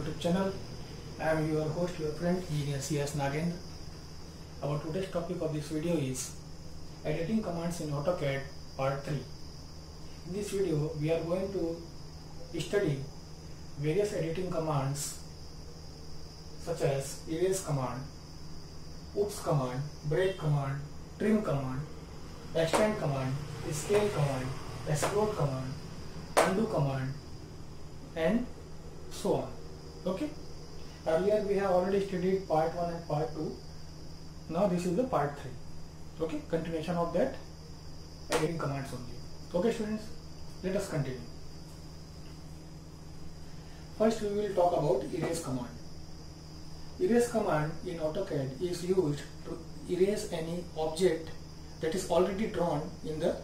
YouTube channel. I am your host, your friend, Engineer C.S. Nagendra. Our today's topic of this video is editing commands in AutoCAD part 3. In this video, we are going to study various editing commands such as erase command, oops command, break command, trim command, extend command, scale command, explode command, undo command, and so on. Okay. Earlier we have already studied part 1 and part 2. Now this is the part 3. Okay. Continuation of that editing commands only. Okay students, let us continue. First we will talk about erase command. Erase command in AutoCAD is used to erase any object that is already drawn in the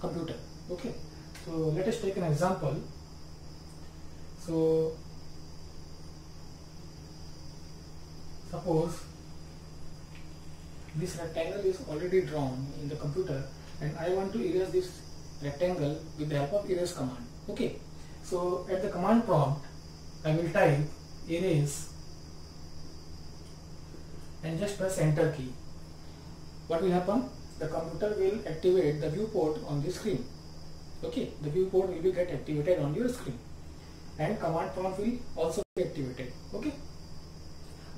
computer. Okay. So let us take an example. So suppose this rectangle is already drawn in the computer and I want to erase this rectangle with the help of erase command. Okay. So at the command prompt I will type erase and just press enter key. What will happen? The computer will activate the viewport on the screen. Okay, the viewport will be get activated on your screen and command prompt will also be activated. Okay.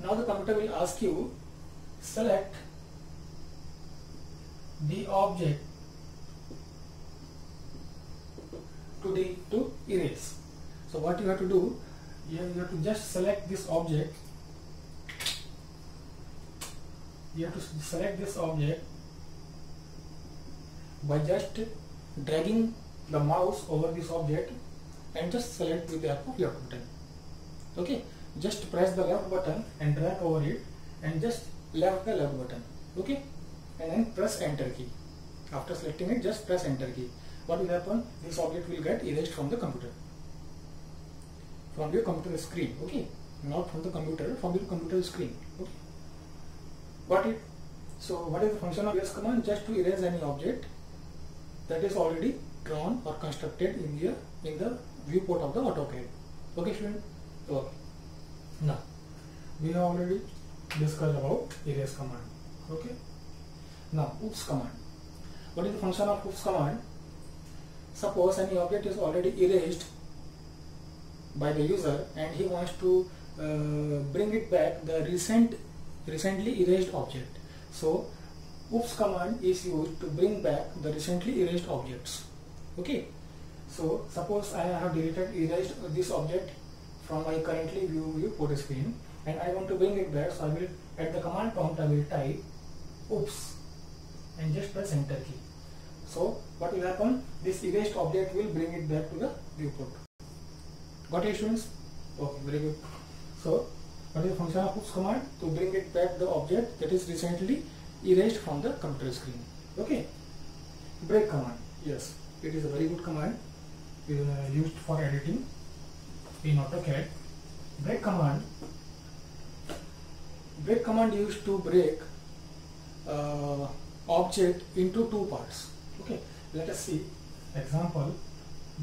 Now the computer will ask you select the object to the to erase. So what you have to do, you have, to just select this object. You have to select this object by just dragging the mouse over this object and just select with the help of left button. Okay, just press the left button and drag over it and just left the left button. Okay, and then press enter key. After selecting it, just press enter key. What will happen? This object will get erased from the computer. From your computer screen. Okay, not from the computer, from your computer screen. Okay. Got it? So what is the function of erase command? Just to erase any object that is already drawn or constructed in the in the viewport of the AutoCAD. Okay, student. Okay. Now we have already discussed about erase command. Okay. Now oops command. What is the function of oops command? Suppose any object is already erased by the user and he wants to uh, bring it back the recent recently erased object. So oops command is used to bring back the recently erased objects okay so suppose I have deleted erased this object from my currently view viewport screen and I want to bring it back so I will at the command prompt I will type oops and just press enter key. So what will happen? This erased object will bring it back to the viewport. Got it students? Okay very good. So what is the function of oops command? To bring it back the object that is recently erased from the computer screen. Okay. Break command. Yes it is a very good command. Uh, used for editing in AutoCAD break command. Break command used to break uh, object into two parts. Okay let us see. Example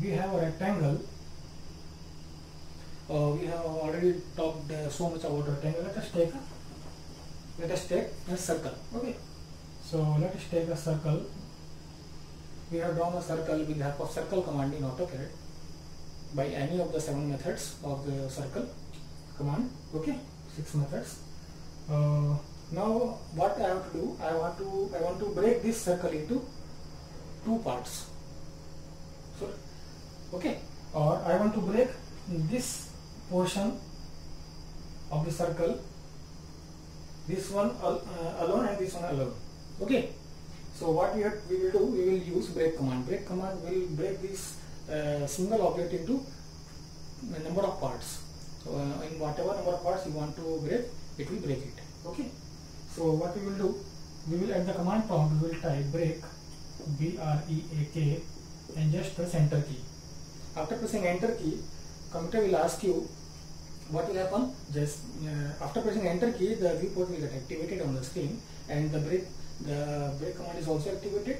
we have a rectangle. Uh, we have already talked uh, so much about rectangle. Let us take a let us take a circle. Okay. So let us take a circle. We have drawn a circle. With help of circle command in AutoCAD by any of the seven methods of the circle. Command okay. Six methods. Uh, now what I have to do I want to I want to break this circle into two parts. So okay. Or I want to break this portion of the circle this one uh, alone and this one alone. Okay. So what we, have, we will do we will use break command. Break command will break this uh, single object into a number of parts so uh, in whatever number of parts you want to break it will break it okay so what we will do we will at the command prompt we will type break b r e a k and just press enter key after pressing enter key computer will ask you what will happen just uh, after pressing enter key the viewport will get activated on the screen and the break the break command is also activated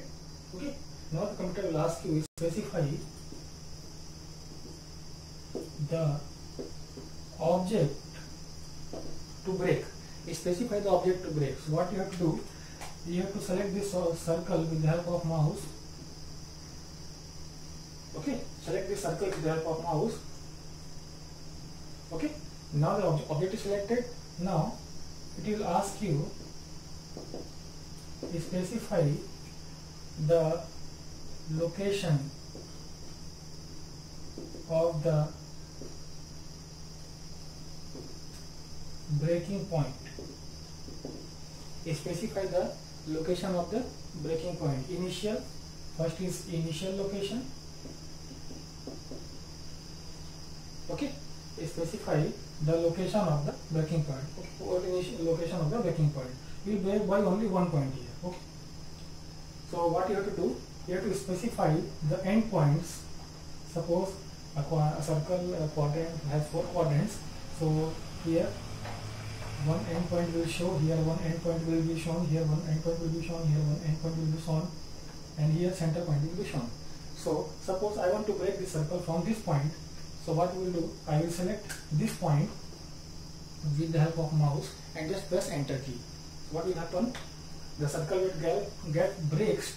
okay now the computer will ask you specify the object to break. Specify the object to break. So what you have to do you have to select this uh, circle with the help of mouse. Okay? Select this circle with the help of mouse. Okay? Now the object is selected. Now it will ask you to specify the location of the breaking point. Specify the location of the breaking point. Initial first is initial location. Okay? Specify the location of the breaking point. What initial location of the breaking point? We break by only one point here. Okay? So what you have to do? You have to specify the endpoints suppose a, a circle a quadrant has four quadrants. So here one endpoint will show here one endpoint will be shown here one endpoint will be shown here one endpoint will be shown and here center point will be shown. So suppose I want to break the circle from this point. So what we will do? I will select this point with the help of mouse and just press enter key. What will happen? The circle will get, get breaks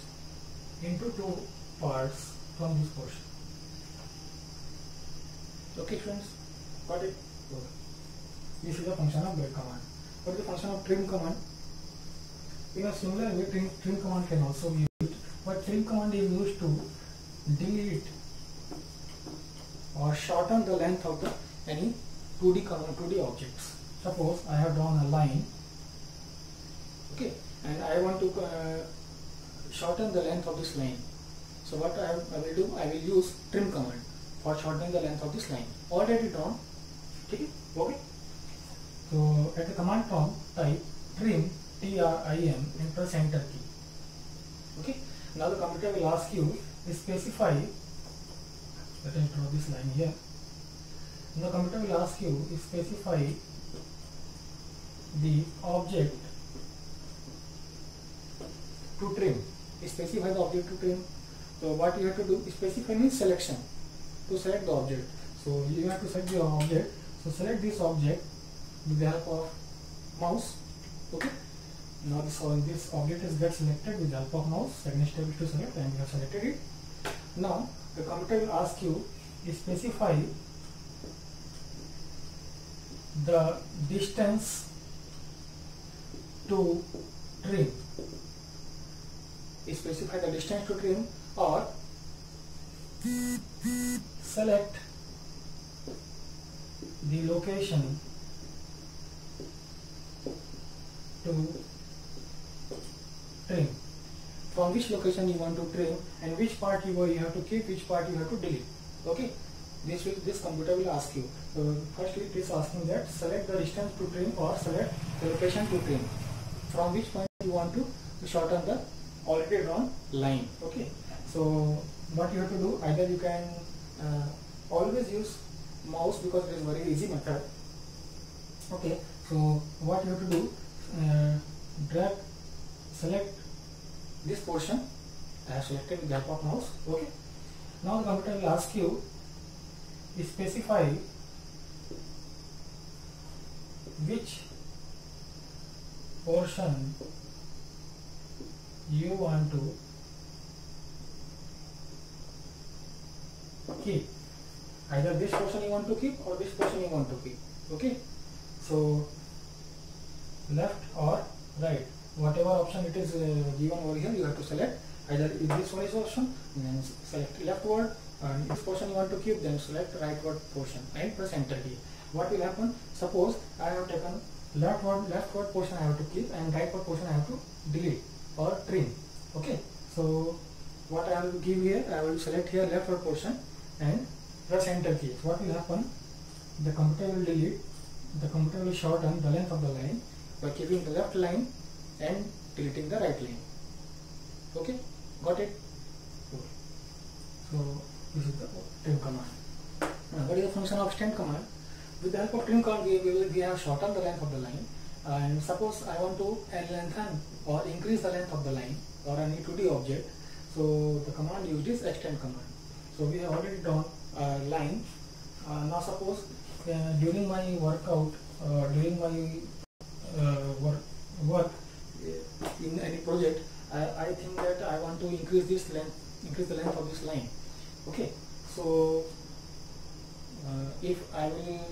into two parts from this portion. Okay friends? Got it. This is the function of break command what is the function of trim command in a similar way trim, trim command can also be used but trim command is used to delete or shorten the length of the any 2D 2D objects. Suppose I have drawn a line, okay, and I want to uh, shorten the length of this line. So what I, I, will do, I will use trim command for shortening the length of this line. Already drawn, okay, okay. So at the command prompt, type trim T-R-I-M enter key. Okay. Now the computer will ask you specify let us draw this line here. Now the computer will ask you specify the object to trim. Specify the object to trim. So what you have to do specify means selection. To select the object. So you have to select the object. So select this object with the help of mouse okay? Now this, uh, this object is get selected with the help of mouse second step is to select and you have selected it. Now the computer will ask you specify the distance to trim specify the distance to trim or select the location trim from which location you want to trim and which part you, you have to keep, which part you have to delete. Okay, this will this computer will ask you. So firstly it is asking that select the distance to trim or select the location to trim. From which point you want to shorten the already drawn line. Okay, so what you have to do either you can uh, always use mouse because it is very easy method. Okay, so what you have to do uh, drag select this portion I have selected with the help of mouse. Okay. Now the computer will ask you specify which portion you want to keep. Either this portion you want to keep or this portion you want to keep. Okay. So left or right. Whatever option it is uh, given over here you have to select. Either if this one is option then select leftward and this portion you want to keep then select rightward portion and press enter key. What will happen? Suppose I have taken leftward leftward portion I have to keep and rightward portion I have to delete or trim. Okay? So what I will give here I will select here leftward portion and press enter key. What will happen? The computer will delete the computer will shorten the length of the line by keeping the left line and deleting the right line. Okay? Got it? So this is the trim command. Now what is the function of extend command? With the help of trim command we, will, we have shortened the length of the line. And suppose I want to lengthen or increase the length of the line or any 2D object. So the command used is extend command. So we have already done a line. Uh, now suppose uh, during my workout, uh, during my uh, work, work uh, in any project, I, I think that I want to increase this length, increase the length of this line. Okay, so uh, if I will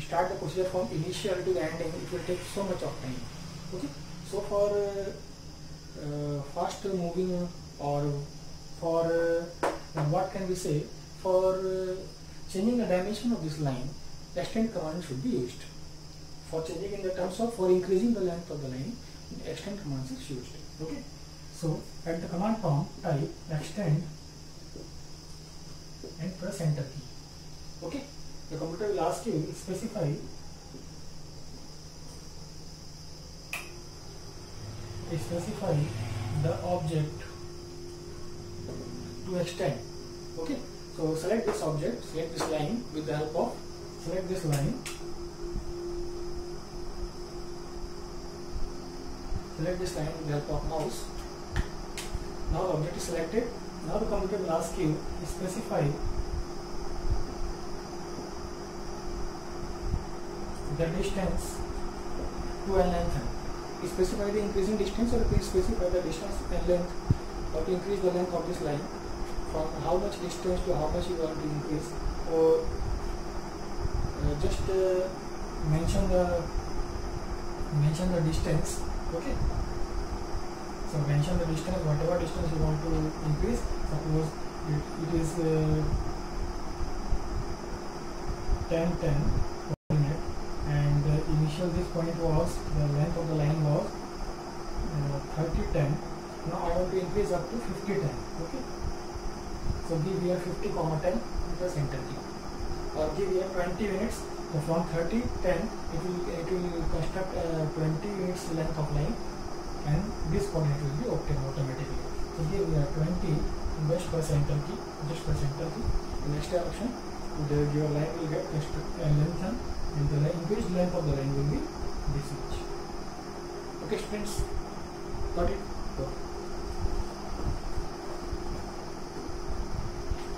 start the procedure from initial to the ending, it will take so much of time. Okay, so for uh, uh, fast moving or for uh, what can we say for uh, changing the dimension of this line, extend command should be used. For changing in the terms of for increasing the length of the line, extend commands is used. Okay. So at the command prompt type extend and press enter key. Okay. The computer will ask you specify specify the object to extend. Okay. So select this object, select this line with the help of select this line. Select this line with the help of mouse. Now the object is selected. Now the computer will ask you to specify the distance to a length. Specify the increasing distance or specify the distance and length or to increase the length of this line from how much distance to how much you want to increase or uh, just uh, mention the mention the distance okay so mention the distance whatever distance you want to increase suppose it, it is uh, 10 10 coordinate and uh, initial this point was the length of the line was uh, 30 10 now I want to increase up to 50 10 okay so give here 50 comma 10 press enter key or give here 20 minutes so from 30 10 it will it will construct uh, 20 minutes length of line and this coordinate will be obtained automatically so here 20 just press enter key just press enter key the next option the your line will get construct uh, lengthen and the line, increased length of the line will be this much okay students got it go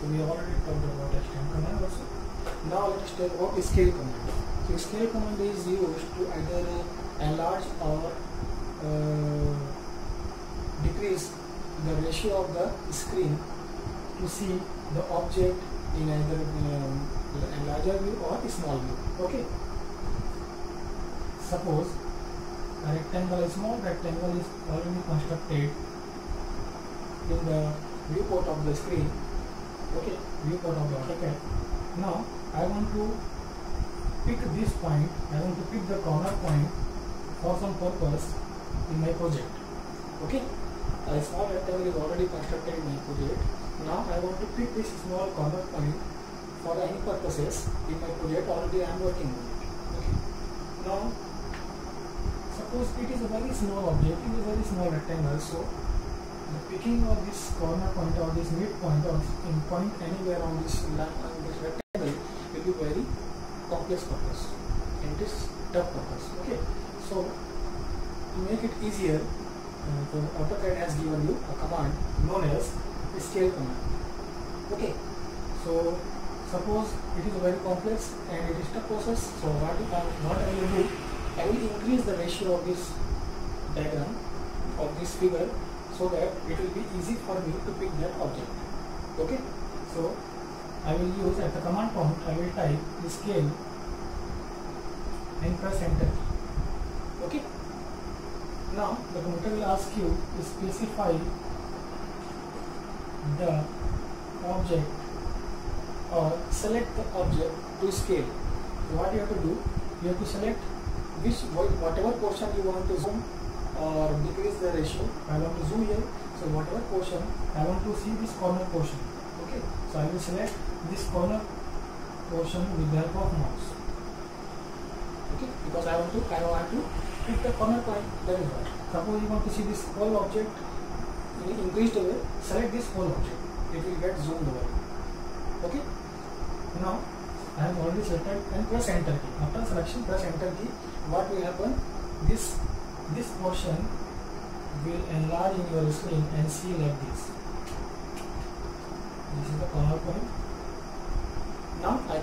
So we already talked about extend command also. Now let us talk about scale command. So scale command is used to either enlarge or uh, decrease the ratio of the screen to see the object in either um, a larger view or a small view. Okay. Suppose a rectangle, a small rectangle is already constructed in the viewport of the screen okay viewport of the AutoCAD. Now I want to pick this point, I want to pick the corner point for some purpose in my project. Okay, a small rectangle is already constructed in my project. Now I want to pick this small corner point for any purposes in my project already I am working on it. Okay. Now suppose it is a very small object, it is a very small rectangle, so the picking of this corner point or this midpoint or in point anywhere on this line on this rectangle will be very complex purpose and it is tough purpose. Okay. So to make it easier uh, the AutoCAD has given you a command known as scale command. Okay. So suppose it is very complex and it is tough process so what, I, what I will do I will increase the ratio of this diagram of this figure so that it will be easy for me to pick that object. Okay, so I will use at the command prompt I will type scale and press enter. Okay, now the computer will ask you to specify the object or select the object to scale. So what you have to do, you have to select which whatever portion you want to zoom or decrease the ratio. I want to zoom here. So whatever portion, I want to see this corner portion. Okay. So I will select this corner portion with the help of mouse. Okay. Because I want to, I want to pick the corner point. That is what. Suppose you want to see this whole object in increased way. Select this whole object. It will get zoomed over. Okay. Now I have already selected and press enter key. After selection, press enter key. What will happen? This this portion will enlarge in your screen and see like this. This is the corner point.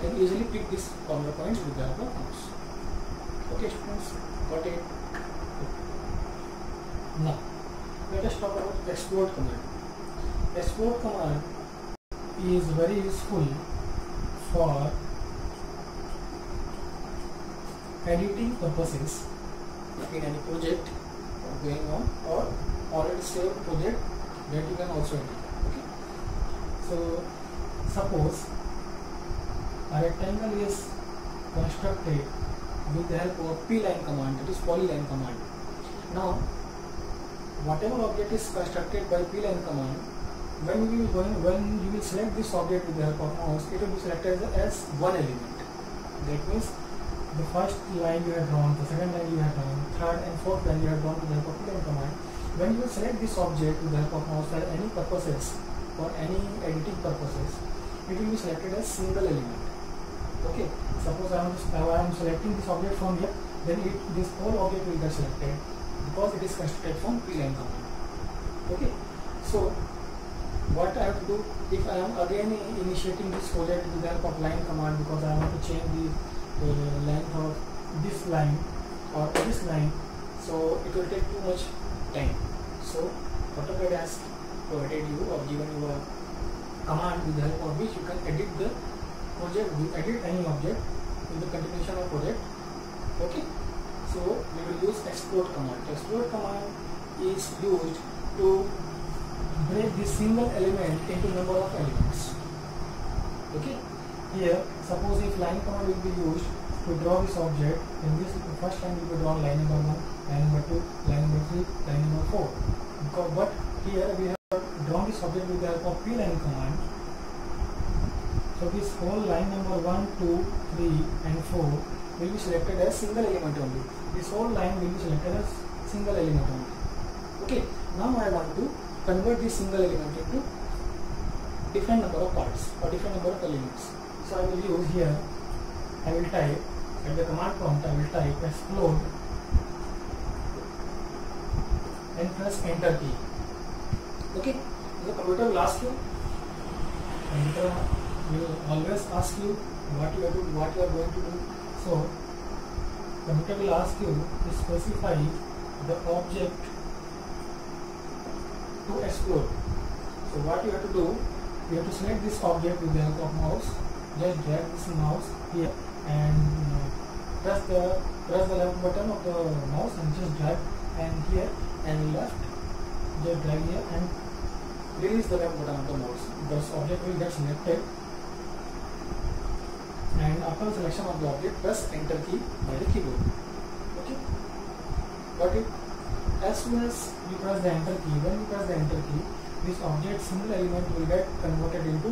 Can easily pick these corner points with the help of mouse. Okay students, got it? Now let us talk about explode command. Explode command is very useful for editing purposes in any project going on or already saved project that you can also edit. Okay. So suppose a rectangle is constructed with the help of p-line command that is polyline command. Now whatever object is constructed by p-line command when you will when you will select this object with the help of mouse it will be selected as one element that means the first line you have drawn, the second line you have drawn, third and fourth line you have drawn with the help of p-line command. When you select this object with the help of mouse for any purposes, for any editing purposes, it will be selected as single element. Okay. Suppose I am, I am selecting this object from here, then it, this whole object will get selected because it is constructed from p-line command. Okay. So what I have to do if I am again initiating this project with the help of line command because I want to change the uh, length of this line or this line so it will take too much time so AutoCAD has provided you or given you a command with the help of which you can edit the project we edit any object in the continuation of project. Okay? So we will use explode command. Explode command is used to break this single element into number of elements. Okay? Here, suppose if line command will be used to draw this object, in this first line will be drawn line number 1, line number 2, line number 3, line number 4. Because, but here we have drawn this object with the help of p-line command. So this whole line number 1, 2, 3 and 4 will be selected as single element only. This whole line will be selected as single element only. Okay, now I want to convert this single element into different number of parts or different number of elements. So I will use here, I will type at the command prompt, I will type explode and press enter key. Okay, the computer will ask you, computer will always ask you what you are doing, what you are going to do. So computer will ask you to specify the object to explode. So what you have to do, you have to select this object with the help of mouse just drag this mouse here and uh, press the press the left button of the mouse and just drag and here and left just drag here and release the left button of the mouse the object will get selected and after selection of the object press enter key by the keyboard. Okay? But it, as soon as you press the enter key when you press the enter key this object single element will get converted into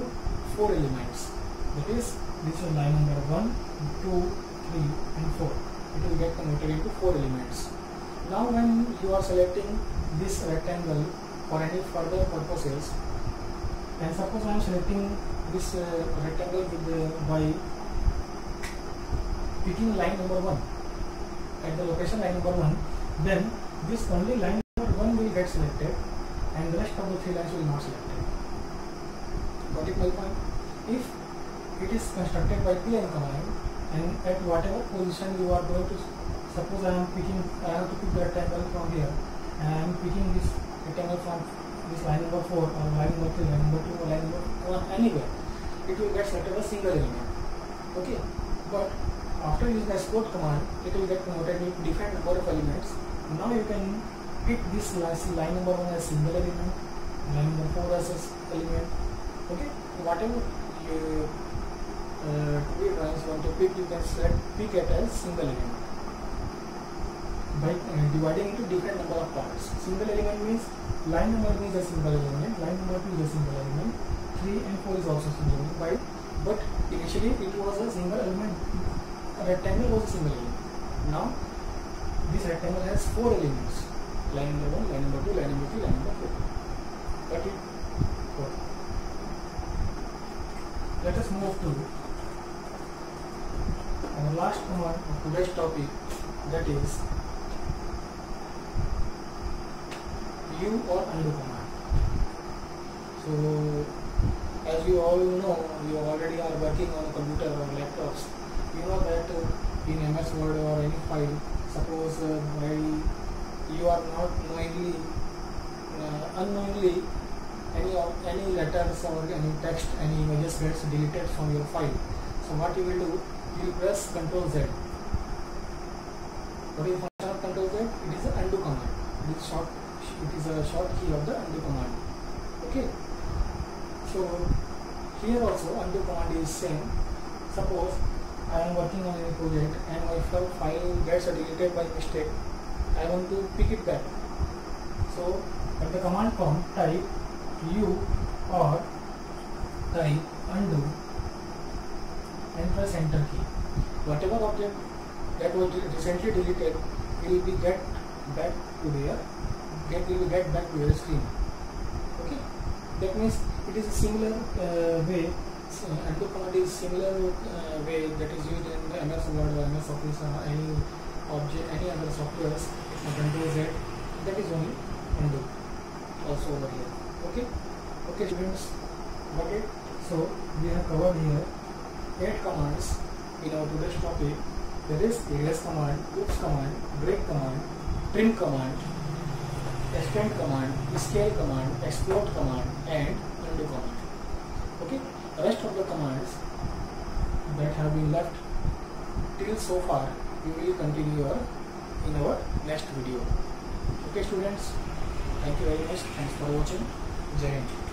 four elements. That is this is line number 1 2 3 and 4 it will get converted into four elements. Now when you are selecting this rectangle for any further purposes and suppose I am selecting this uh, rectangle with the, by picking line number 1 at the location line number 1 then this only line number 1 will get selected and the rest of the three lines will not selected got it my point if it is constructed by p-line command and at whatever position you are going to suppose I am picking I have to pick the rectangle from here and I am picking this rectangle from this line number 4 or line number 3, line number 2 or line number 1 anywhere it will get selected as single element. Okay? But after using the explode command it will get converted into different number of elements now you can pick this line number 1 as single element line number 4 as element okay whatever you uh, two want to pick, you can select pick it as single element by uh, dividing into different number of parts. Single element means line number 1 is a single element, line number two is a single element, three and four is also single element. By, but initially it was a single element. Rectangle was a single element. Now this rectangle has four elements: line number one, line number two, line number three, line number four. Got it? Four. Let us move to our last command of today's topic that is U or undo command. So as you all know you already are working on a computer or laptops you know that uh, in ms word or any file suppose uh, while you are not knowingly uh, unknowingly any of any letters or any text any images gets deleted from your file. So what you will do you will press ctrl z. What is function of ctrl z? It is an undo command. It is short it is a short key of the undo command. Okay. So here also undo command is same. Suppose I am working on a project and my file gets deleted by mistake. I want to pick it back. So at the command prompt type u or type undo and press enter key. Whatever object that was recently deleted will be get back to their get will get back to your screen. Okay? That means it is a similar uh, way so undo command is similar uh, way that is used in ms word or ms office or any object any other softwares uh, control z that is only undo also over here okay? Okay students it? So we have covered here eight commands in our today's topic. There is ls command oops command break command trim command extend command scale command explode command and undo command. okay rest of the commands that have been left till so far we will continue our, in our next video. Okay students thank you very much. Thanks for watching. Jai